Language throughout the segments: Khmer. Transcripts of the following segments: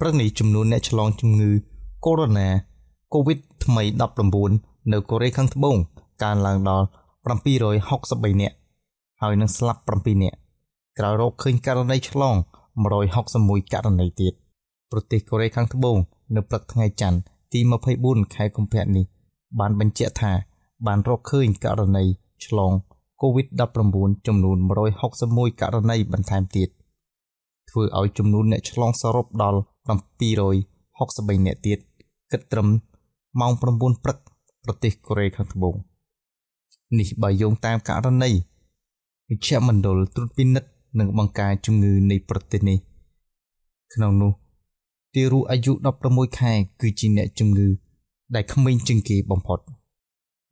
ព្រឹកនេះចំនួនអ្នកឆ្លងជំងឺកូវីដ COVID ថ្មី19នៅកូរ៉េខាងត្បូងកើនឡើងដល់763នាក់ហើយនឹងស្លាប់7នាក់ក្រោយរកឃើញករណីឆ្លង161ករណីទៀតប្រទេសកូរ៉េខាងត្បូងនៅព្រឹកថ្ងៃច័ន្ទទី24ខែកុម្ភៈនេះ បានបញ្ជាក់ថា បានរកឃើញករណីឆ្លង COVID-19 ចំនួន161ករណីបន្ថែមទៀត ធ្វើឲ្យចំនួនអ្នកឆ្លងសរុបដល់763នាក់ទៀតគិតត្រឹមម៉ោង9ព្រឹកប្រទេសកូរ៉េខាងត្បូងនេះបើយោងតាមករណីវិជ្ជមណ្ឌលត្រួតពិនិត្យនិងបង្ការជំងឺនៃប្រទេសនេះ ក្នុងនោះទារកអាយុ16ខែគឺជាអ្នកជំងឺ ដែលក្មេងជាងគេបំផុត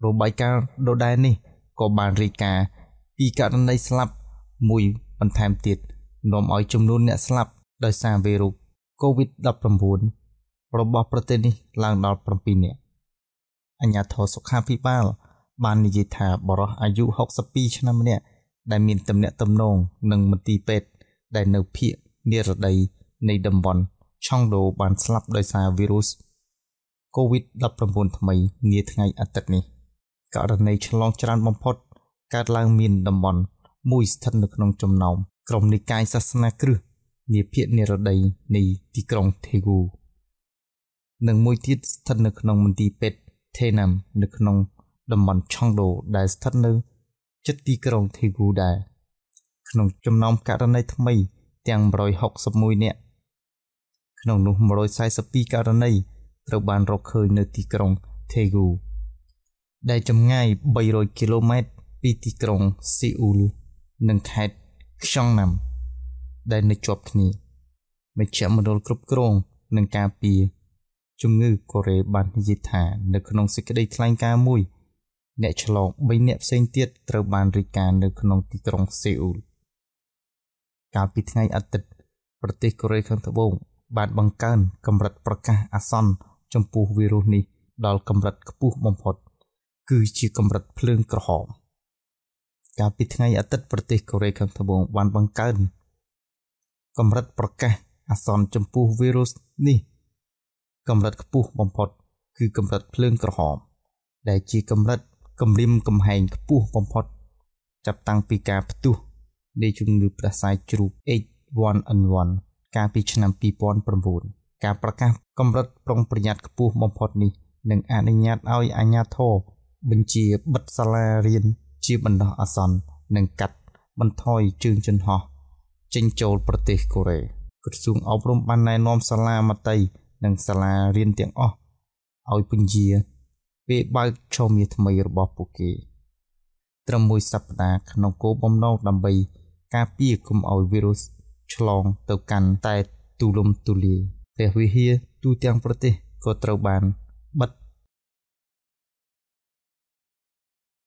របាយការណ៍ដដែលនេះក៏បានរាយការណ៍ពីករណីស្លាប់មួយបន្ថែមទៀត នាំឲ្យចំនួនអ្នកស្លាប់ដោយសារវីរុស COVID-19 របស់ប្រទេសនេះឡើងដល់7នាក់អញ្ញាធរសុខាភិបាល បាននិយាយថាបរិះអាយុ62ឆ្នាំម្នាក់ដែលមានទំនាក់ទំនងនឹងមន្ទីរពេទ្យដែលនៅភូមិនិរដីនៃតំបន់ឆុងដូបានស្លាប់ដោយសារវីរុស COVID-19 ថ្មីនាថ្ងៃអាទិត្យនេះករណីឆ្លងច្រើនបំផុតកើតឡើងមានតំបន់មួយស្ថិតនៅក្នុងចំណោម ក្រុមនិកាយសាសនាគ្រឹះនាភូមិនិរដីនៃទីក្រុងថេហ្គូនិងមួយទៀតស្ថិតនៅក្នុងមន្ទីរពេទ្យថេណាំនៅក្នុងតំបន់ឆុងដូដែលស្ថិតនៅជិតទីក្រុងថេហ្គូដែរក្នុងចំណោមករណីថ្មីទាំង161នាក់ក្នុងនោះ142ករណីត្រូវបានរកឃើញនៅទីក្រុងថេហ្គូដែលចម្ងាយ300គីឡូម៉ែត្រពីទីក្រុងស៊ីអ៊ូលនិងខេត្ត ខ្យងណាំ ដែលនៅជាប់គ្នាមជ្ឈមណ្ឌលគ្រប់គ្រងនិងការពារជំងឺកូរ៉េបាននិយាយថា នៅក្នុងសេចក្តីថ្លែងការណ៍មួយ អ្នកឆ្លង3អ្នកផ្សេងទៀតត្រូវបានរាយការណ៍នៅក្នុងទីក្រុងសេអ៊ូលកាលពីថ្ងៃអាទិត្យប្រទេសកូរ៉េខាងត្បូងបានបង្កើនកម្រិតប្រកាសអាសន្នចំពោះវីរុសនេះដល់កម្រិតខ្ពស់បំផុត គឺជាកម្រិតភ្លើងក្រហម កាលពីថ្ងៃអាទិត្យប្រទេសកូរ៉េខាងត្បូងបានបង្កើនកម្រិតប្រកាសអាសន្នចំពោះវីរុសនេះកម្រិតខ្ពស់បំផុត គឺកម្រិតភ្លើងក្រហម ដែលជាកម្រិតគម្រាមកំហែងខ្ពស់បំផុត ចាប់តាំងពីការផ្ទុះនៃជំងឺផ្ដាសាយជ្រូក H1N1 កាលពីឆ្នាំ2009ការប្រកាសកម្រិតប្រុងប្រយ័ត្នខ្ពស់បំផុតនេះនឹងអនុញ្ញាតឲ្យអាជ្ញាធរបញ្ជាបិទសាលារៀន ជាបណ្ដោះអាសន្ននិងកាត់បន្ថយជើងចន្ទោះចេញចូលប្រទេសកូរ៉េក្រសួងអប់រំបានណែនាំសាលាមត្តេយ្យនិងសាលារៀនទាំងអស់ឲ្យពន្យាពេលបើកឆមាសថ្មីរបស់ពួកគេ ត្រឹមមួយសប្តាហ៍ក្នុងគោលបំណងដើម្បីការពារកុំឲ្យវីរុសឆ្លងទៅកាន់តែទូលំទូលាយព្រះវិហារទូទាំងប្រទេសក៏ត្រូវបានបិទ